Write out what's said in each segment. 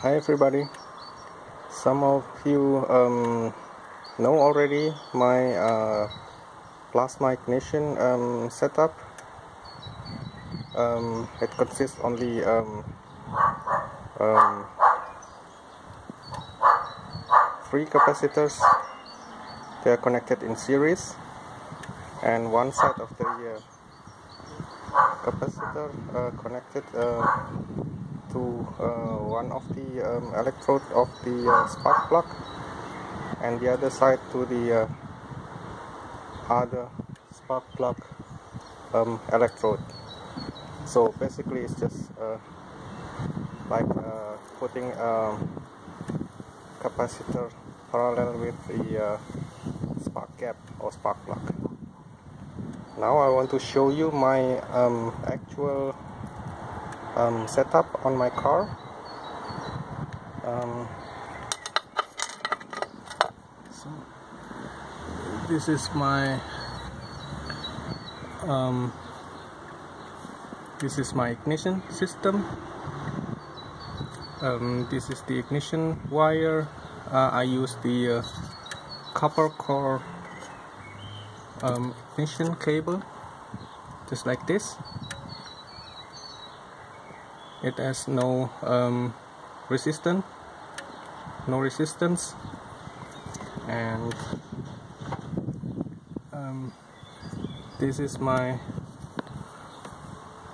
Hi everybody. Some of you um, know already my uh, plasma ignition um, setup. Um, it consists only um, um, three capacitors. They are connected in series, and one side of the uh, capacitor uh, connected uh, to uh, one of the um, electrode of the uh, spark plug and the other side to the uh, other spark plug um, electrode. So basically it's just like putting a capacitor parallel with the spark gap or spark plug. Now I want to show you my um, actual um, setup on my car. Um, so this is my um, this is my ignition system. Um, this is the ignition wire. Uh, I use the uh, copper core um, ignition cable, just like this it has no um, resistance no resistance. And um, this is my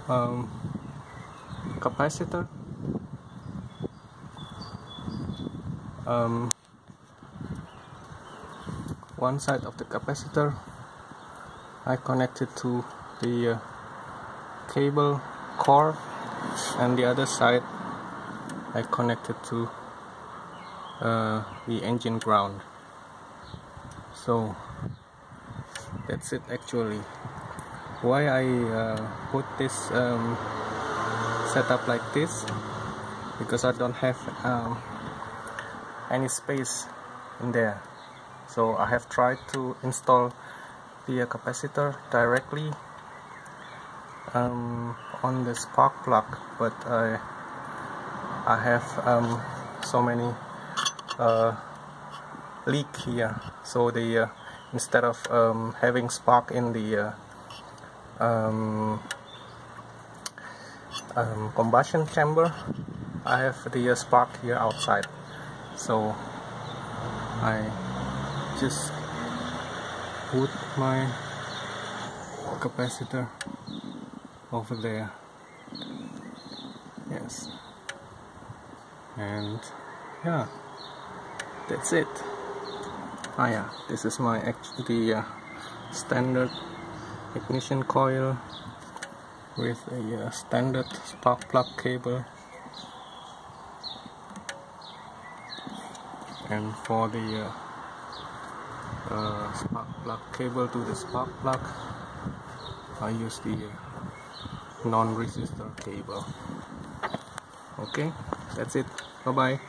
um, capacitor. Um, one side of the capacitor I connected to the uh, cable core and the other side I connected to uh, the engine ground. So that's it actually. Why I uh, put this um, setup like this? Because I don't have um, any space in there. So I have tried to install the capacitor directly um, on the spark plug but I I have um, so many uh, leak here. So the uh, instead of um, having spark in the uh, um, um, combustion chamber I have the uh, spark here outside. So I just put my capacitor over there. Yes. And yeah. That's it. Ah yeah. This is my the uh, standard ignition coil with a uh, standard spark plug cable. And for the uh, uh, spark plug cable to the spark plug I use the uh, non-resistor cable. Okay that's it. Bye bye